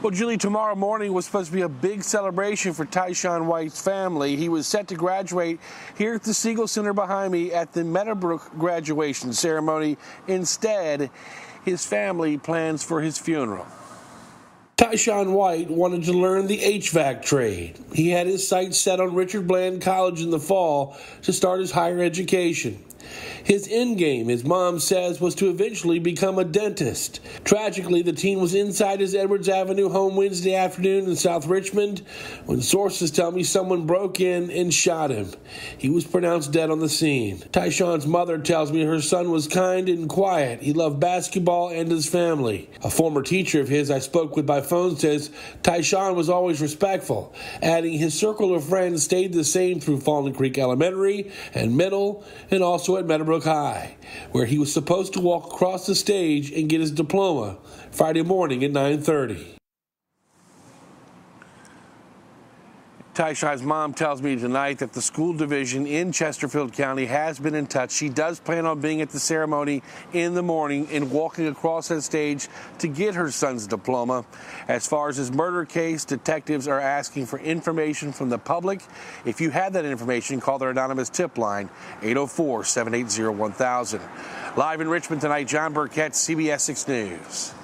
Well, Julie, tomorrow morning was supposed to be a big celebration for Tyshawn White's family. He was set to graduate here at the Siegel Center behind me at the Meadowbrook graduation ceremony. Instead, his family plans for his funeral. Tyshawn White wanted to learn the HVAC trade. He had his sights set on Richard Bland College in the fall to start his higher education. His end game, his mom says, was to eventually become a dentist. Tragically, the teen was inside his Edwards Avenue home Wednesday afternoon in South Richmond when sources tell me someone broke in and shot him. He was pronounced dead on the scene. Tyshawn's mother tells me her son was kind and quiet. He loved basketball and his family. A former teacher of his I spoke with by phone says Tyshawn was always respectful, adding his circle of friends stayed the same through Falling Creek Elementary and middle and also at Meadowbrook High, where he was supposed to walk across the stage and get his diploma Friday morning at 9:30. Tyshawn's mom tells me tonight that the school division in Chesterfield County has been in touch. She does plan on being at the ceremony in the morning and walking across that stage to get her son's diploma. As far as his murder case, detectives are asking for information from the public. If you have that information, call their anonymous tip line 804 780 1000. Live in Richmond tonight, Jon Burkett, CBS 6 News.